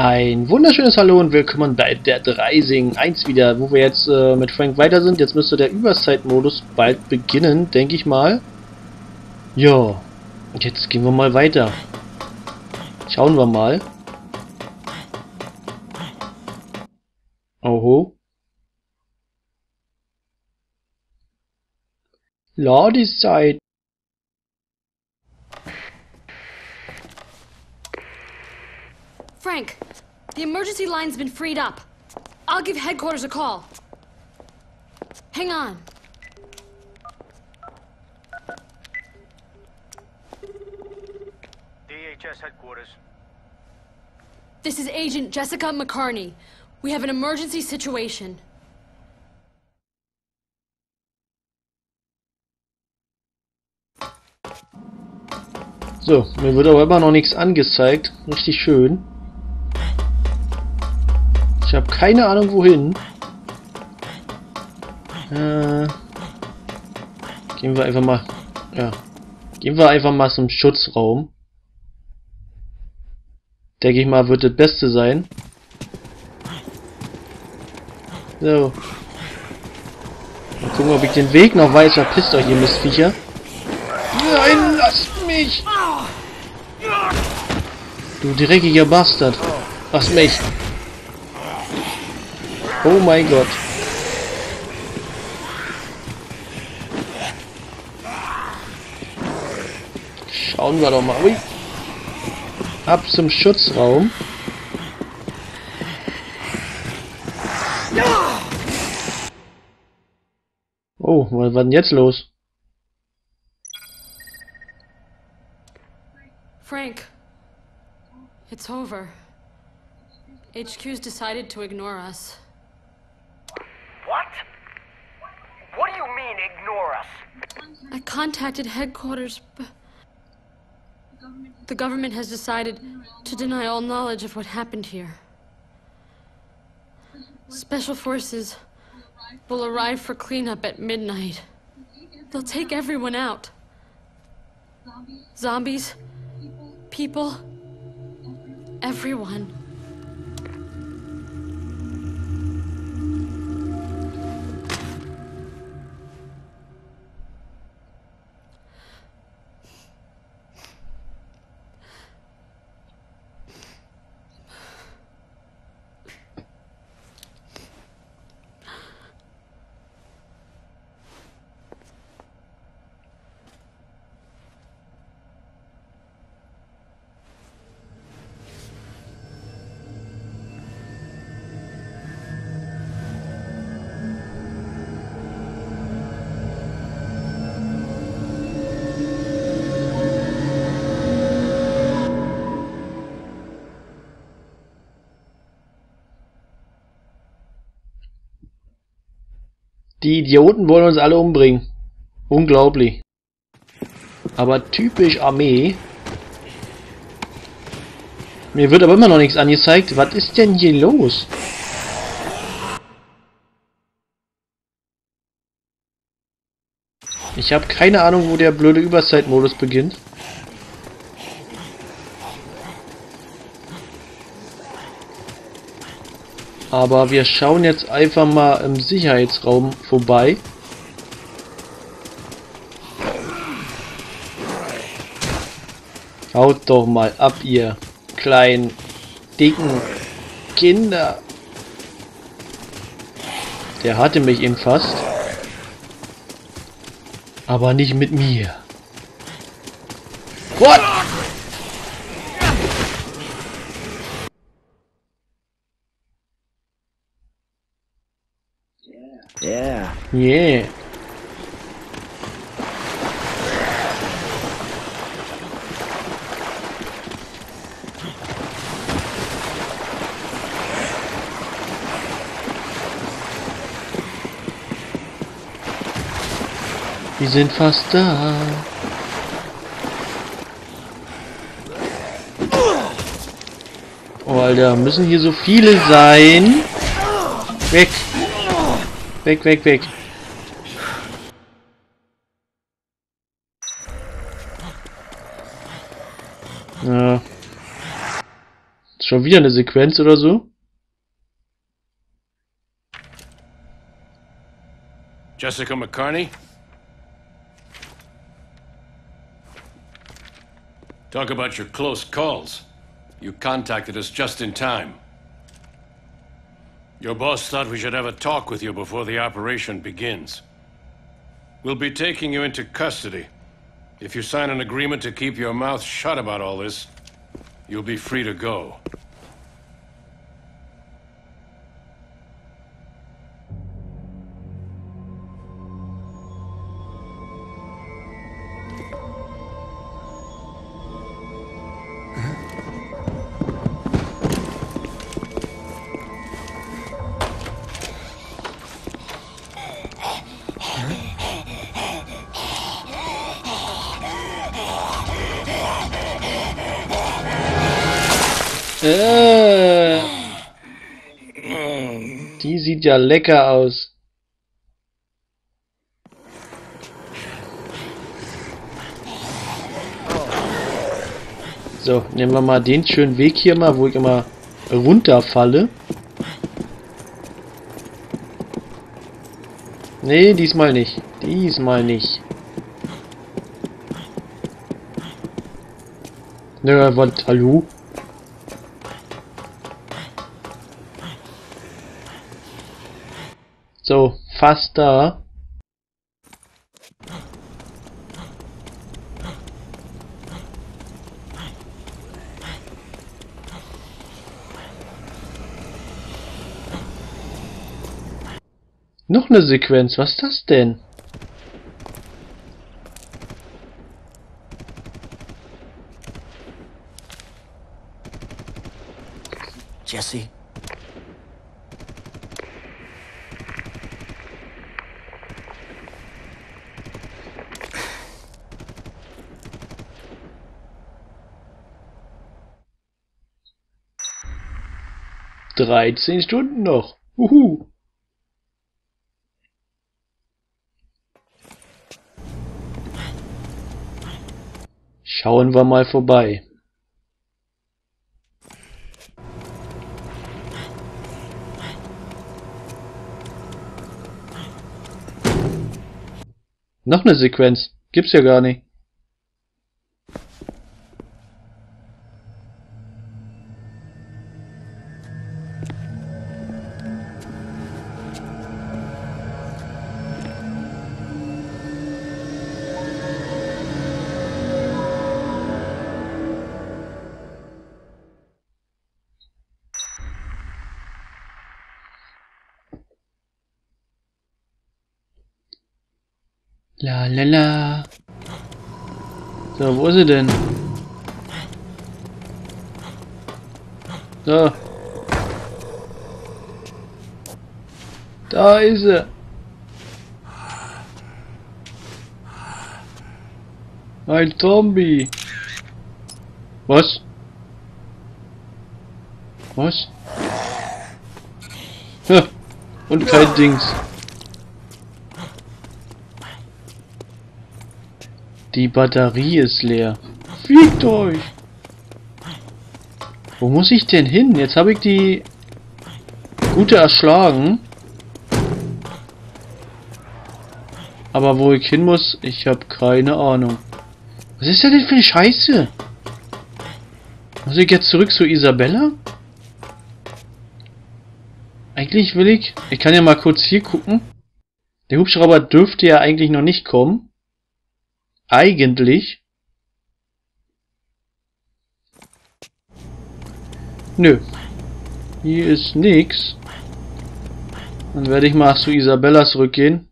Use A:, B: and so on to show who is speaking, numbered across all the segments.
A: Ein wunderschönes Hallo und willkommen bei der Dreising 1 wieder, wo wir jetzt äh, mit Frank weiter sind. Jetzt müsste der Überzeitmodus bald beginnen, denke ich mal. Ja, und jetzt gehen wir mal weiter. Schauen wir mal. Oho. Ladezeit.
B: Frank, the emergency line's been freed up. I'll give headquarters a call. Hang on.
C: DHS headquarters.
B: This is Agent Jessica McCarney. We have an emergency situation.
A: So, mir wird aber immer noch nichts angezeigt. Richtig schön. Ich habe keine Ahnung wohin. Äh, gehen wir einfach mal. Ja. Gehen wir einfach mal zum Schutzraum. Denke ich mal, wird das Beste sein. So. Mal gucken, ob ich den Weg noch weiß. Verpisst euch, ihr Mistviecher. Nein, lasst mich! Du dreckiger Bastard. Lass mich. Oh mein Gott. Schauen wir doch mal. Ui. Ab zum Schutzraum. Oh, was war denn jetzt los?
B: Frank, it's over. HQ's decided to ignore us.
C: Us?
B: I contacted headquarters, but the government has decided to deny all knowledge of what happened here. Special forces will arrive for cleanup at midnight. They'll take everyone out. Zombies, people, everyone.
A: Die Idioten wollen uns alle umbringen. Unglaublich. Aber typisch Armee. Mir wird aber immer noch nichts angezeigt. Was ist denn hier los? Ich habe keine Ahnung, wo der blöde Überzeitmodus beginnt. Aber wir schauen jetzt einfach mal im Sicherheitsraum vorbei. Haut doch mal ab, ihr kleinen, dicken Kinder. Der hatte mich eben fast. Aber nicht mit mir. What?
D: Yeah.
A: Wir sind fast da. Oh, Alter, müssen hier so viele sein? Weg. Weg, weg, weg. Schon wieder eine Sequenz oder so?
D: Jessica McCarney? Talk about your close calls. You contacted us just in time. Your boss thought we should have a talk with you before the operation begins. We'll be taking you into custody. If you sign an agreement to keep your mouth shut about all this, you'll be free to go.
A: Äh, die sieht ja lecker aus. So, nehmen wir mal den schönen Weg hier mal, wo ich immer runterfalle. Nee, diesmal nicht. Diesmal nicht. Na, was? Hallo? So, fast da. Noch eine Sequenz, was ist das denn?
E: Jesse?
A: Dreizehn Stunden noch. Uhu. Schauen wir mal vorbei. Noch eine Sequenz. Gibt's ja gar nicht. La la la. So, wo ist sie denn? So. Da ist sie. Ein Zombie. Was? Was? Ha. Und kein Dings. Die Batterie ist leer. Fliegt euch! Wo muss ich denn hin? Jetzt habe ich die gute erschlagen. Aber wo ich hin muss, ich habe keine Ahnung. Was ist denn für eine Scheiße? Muss ich jetzt zurück zu Isabella? Eigentlich will ich... Ich kann ja mal kurz hier gucken. Der Hubschrauber dürfte ja eigentlich noch nicht kommen. Eigentlich? Nö. Hier ist nix. Dann werde ich mal zu Isabella zurückgehen.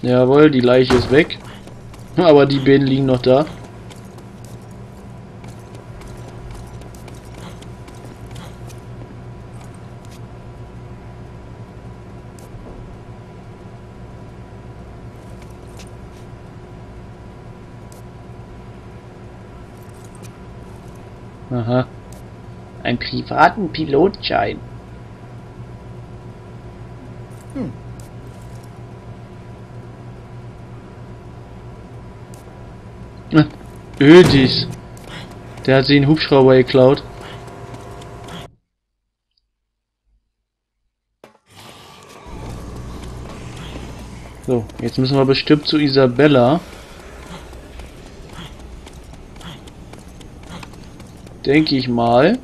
A: Jawohl, die Leiche ist weg. Aber die beiden liegen noch da. Aha. Einen privaten Pilotschein. Äh, Ödis. Der hat sie einen Hubschrauber geklaut. So, jetzt müssen wir bestimmt zu Isabella. Denke ich mal.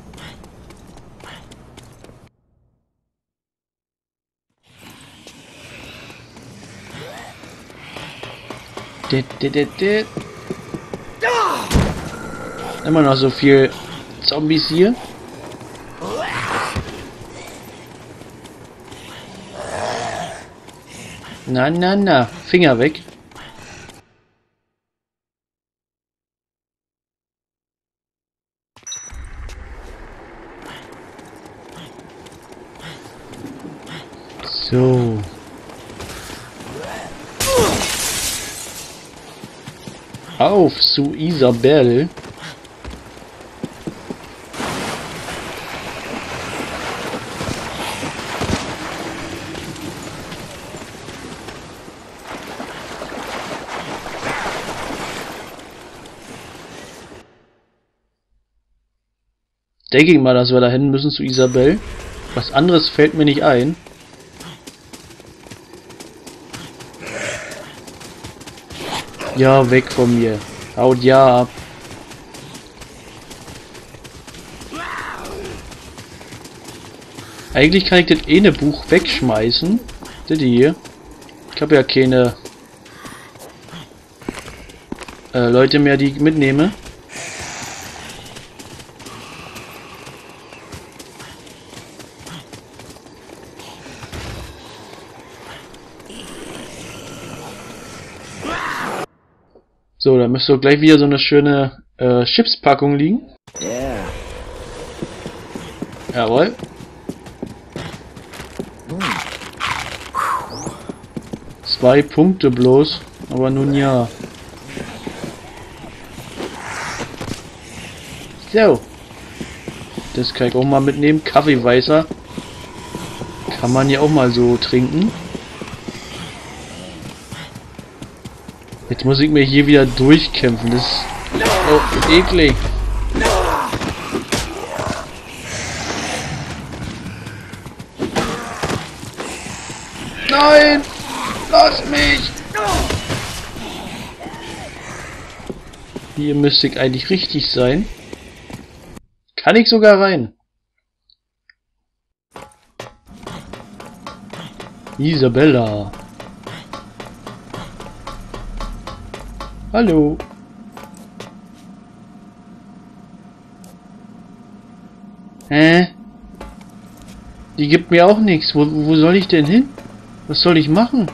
A: Immer noch so viel Zombies hier. Na, na, na. Finger weg. So. Auf zu Isabel. Denke ich mal, dass wir da hin müssen zu Isabel. Was anderes fällt mir nicht ein. Ja, weg von mir. Haut ja ab. Eigentlich kann ich das eine Buch wegschmeißen. Das hier. Ich habe ja keine äh, Leute mehr, die ich mitnehme. So, da müsste gleich wieder so eine schöne äh, Chipspackung liegen.
E: Yeah.
A: Jawohl. Zwei Punkte bloß, aber nun ja. So. Das kann ich auch mal mitnehmen. Kaffeeweißer. Kann man ja auch mal so trinken. Jetzt muss ich mir hier wieder durchkämpfen. Das ist oh, eklig. Nein! Lass mich! Hier müsste ich eigentlich richtig sein. Kann ich sogar rein. Isabella. Hallo. Hä? Die gibt mir auch nichts. Wo, wo soll ich denn hin? Was soll ich machen?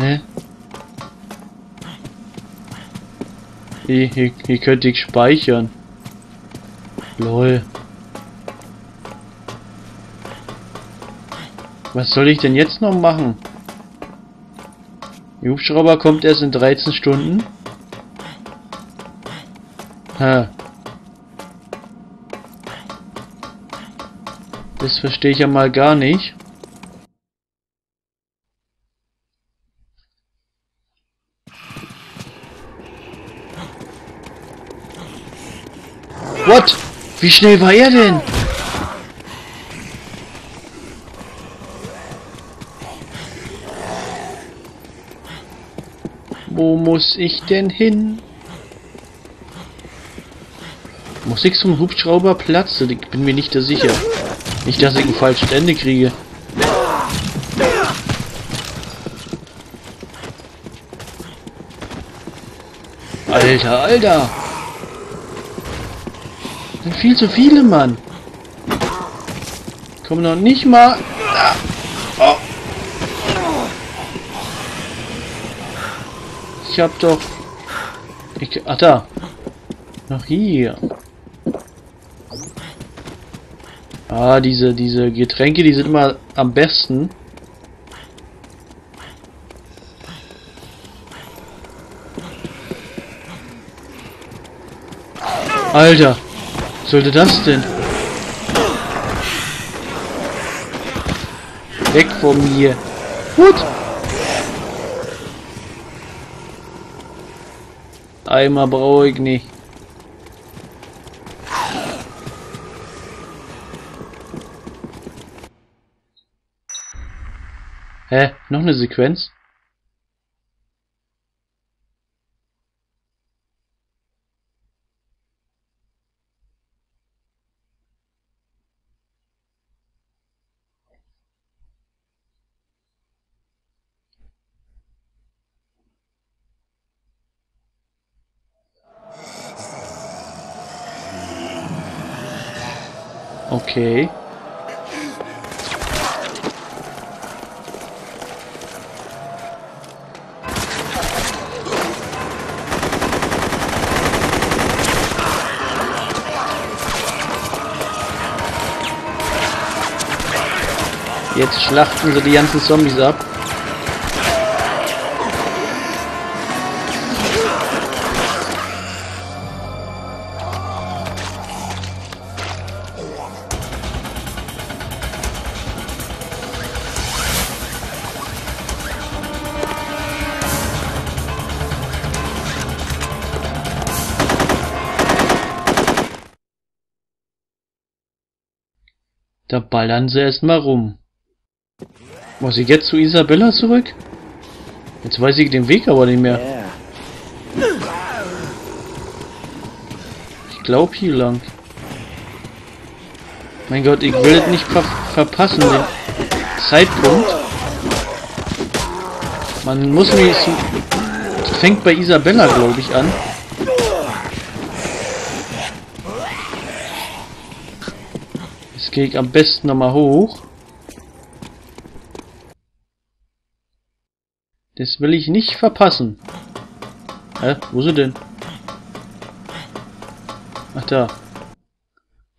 A: Hä? Hier, hier, hier könnte ich speichern. Lol. Was soll ich denn jetzt noch machen? Der Hubschrauber kommt erst in 13 Stunden. Ha. Das verstehe ich ja mal gar nicht. What? Wie schnell war er denn? Wo muss ich denn hin? Muss ich zum Hubschrauber platzen? Ich bin mir nicht da sicher. Nicht, dass ich ein falsches Ende kriege. Alter, Alter! Sind viel zu viele, Mann. Kommen noch nicht mal... Ah. Oh. Ich hab doch... Ich... Ach da. Noch hier. Ah, diese, diese Getränke, die sind immer am besten. Alter, was sollte das denn? Weg von mir. Gut. Eimer brauche ich nicht. Hä? Noch eine Sequenz? Okay. Jetzt schlachten sie die ganzen Zombies ab. Da ballern sie erstmal rum. Muss ich jetzt zu Isabella zurück? Jetzt weiß ich den Weg aber nicht mehr. Ich glaube hier lang. Mein Gott, ich will nicht ver verpassen, den Zeitpunkt. Man muss mich... Es fängt bei Isabella, glaube ich, an. Jetzt gehe ich am besten nochmal hoch. Das will ich nicht verpassen. Hä? Wo sie denn? Ach da.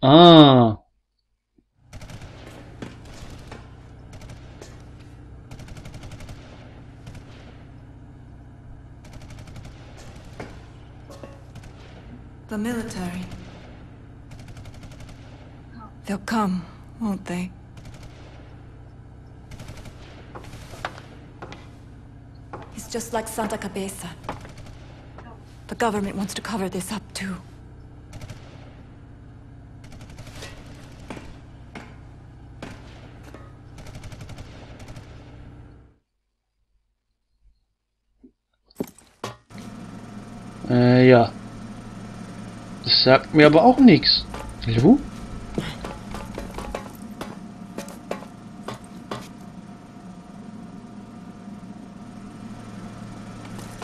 A: Ah.
F: The military. Come, won't they? It's just like Santa Cabeza. The government wants to cover this up too.
A: Äh, ja. Das sagt mir aber auch nichts.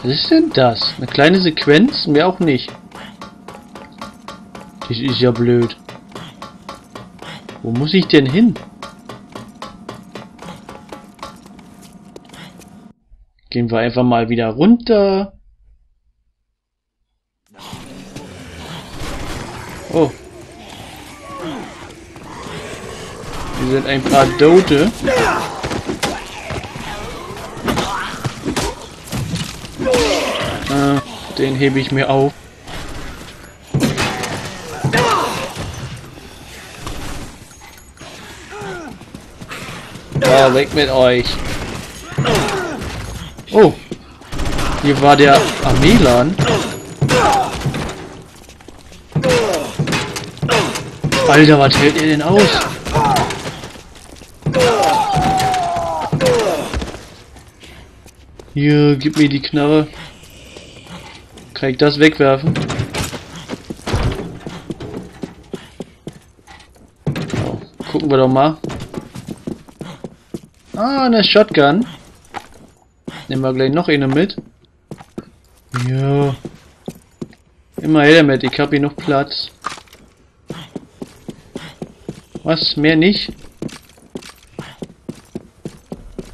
A: Was ist denn das? Eine kleine Sequenz? Mehr auch nicht. Das ist ja blöd. Wo muss ich denn hin? Gehen wir einfach mal wieder runter. Oh. Wir sind ein paar Dote. Äh, den hebe ich mir auf. Ja, weg mit euch. Oh. Hier war der Armeelan. Alter, was hält ihr denn aus? Hier, gib mir die Knarre. Kann ich das wegwerfen? So, gucken wir doch mal. Ah, eine Shotgun. Nehmen wir gleich noch eine mit. Ja. Immer her damit, ich habe hier noch Platz. Was? Mehr nicht?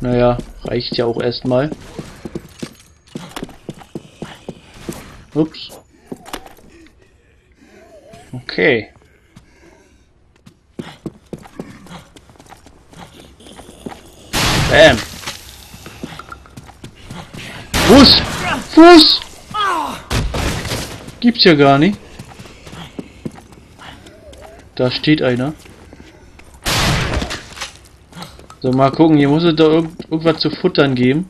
A: Naja, reicht ja auch erstmal. Ups. Okay. Bam. Fuß! Fuß! Gibt's ja gar nicht. Da steht einer. So, mal gucken. Hier muss es doch irgend irgendwas zu futtern geben.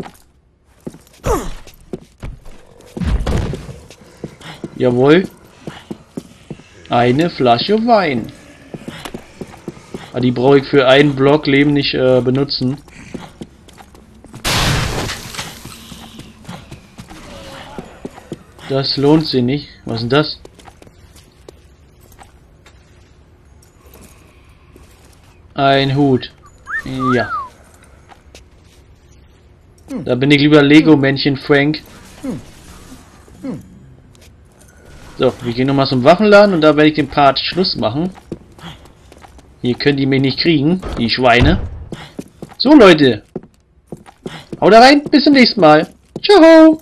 A: Jawohl. Eine Flasche Wein. Ah, die brauche ich für einen Block Leben nicht äh, benutzen. Das lohnt sich nicht. Was ist denn das? Ein Hut. Ja. Da bin ich lieber Lego-Männchen, Frank. So, wir gehen nochmal zum Waffenladen und da werde ich den Part Schluss machen. Hier können die mich nicht kriegen, die Schweine. So, Leute. Haut rein, bis zum nächsten Mal. Ciao.